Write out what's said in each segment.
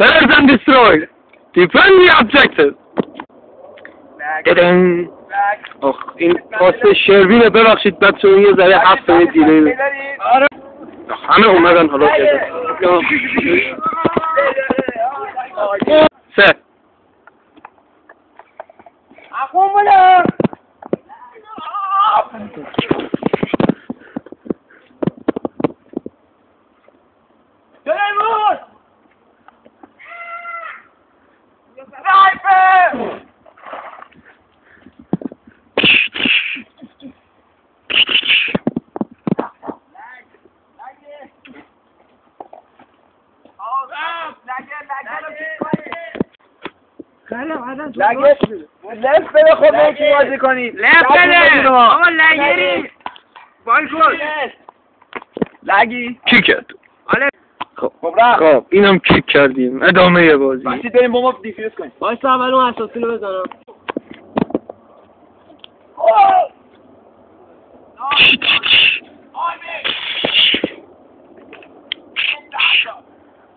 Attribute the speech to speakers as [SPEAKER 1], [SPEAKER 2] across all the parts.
[SPEAKER 1] Served and destroyed. Defend the objective. دیدن آخ این پاس شروینه ببخشید بچه اون یه ذره هفت ثانیه دیلی همه اومدن حالا سه.
[SPEAKER 2] اخوان سلیمان لگه لفت بده خود بهتون بازی کنید
[SPEAKER 3] لفت بده. آقا لگری بال کن.
[SPEAKER 2] لگی.
[SPEAKER 1] کی کرد. خب
[SPEAKER 2] خب
[SPEAKER 1] خب اینم کیک کردیم. ادامه بازی.
[SPEAKER 2] بسید بریم با ما دیفیوز کنیم.
[SPEAKER 3] وایسا اول اون اساسی رو بزنم.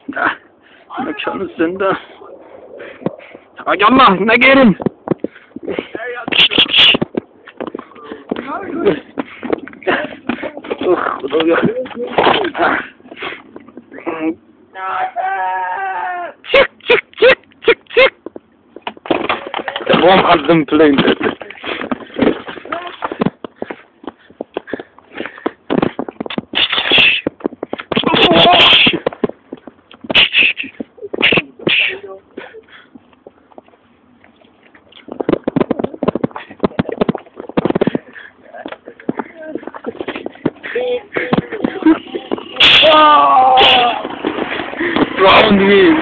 [SPEAKER 1] نه. مکان زنده Agamba, na get him! Çık çık çık çık çık. The bomb has been planted. راوند مين